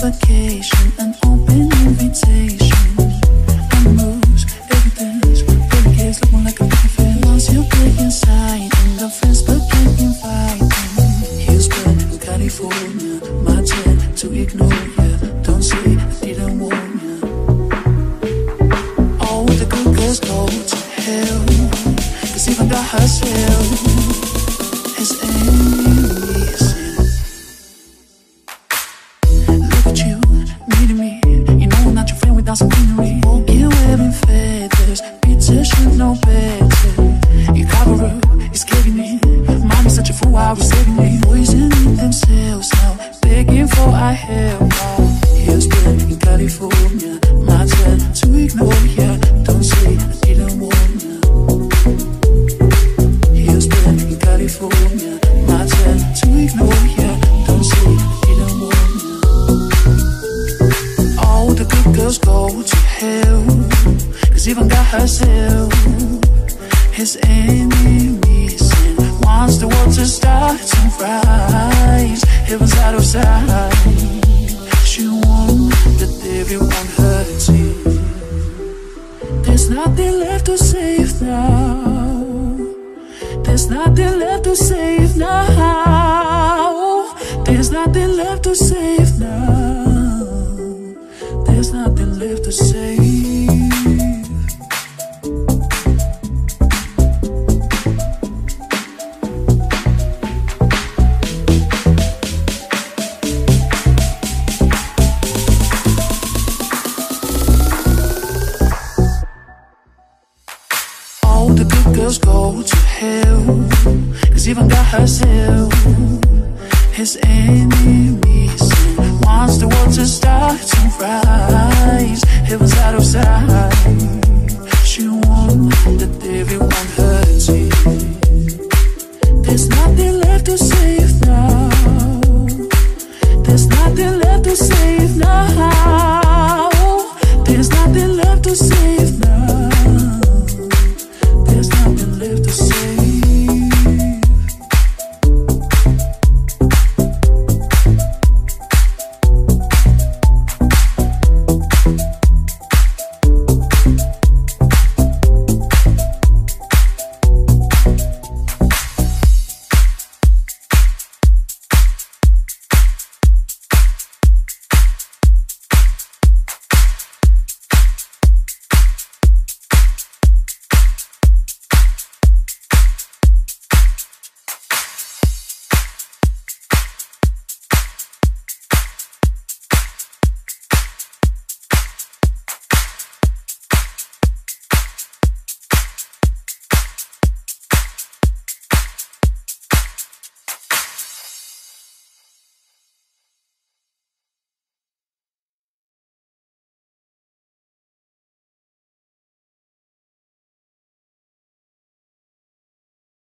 vacation, an open invitation. On the moves, evidence, baby kids look more like a big fan. Once you get inside, and the friends begin inviting. Houston, California, my turn to ignore ya. Don't say I didn't warn ya. All the good girls go to hell, cause even herself is enemies. My to ya. Don't say I didn't warn ya. My to ya. Don't say I didn't warn ya. All the good girls go to hell. Cause even God herself his enemies. And once the water starts to rise, heaven's out of sight. Everyone hurts it. There's nothing left to save now. There's nothing left to save now. There's nothing left to save now. There's nothing left to save. Hell. Cause even God herself, his enemies. Wants the water start to rise, It was out of sight.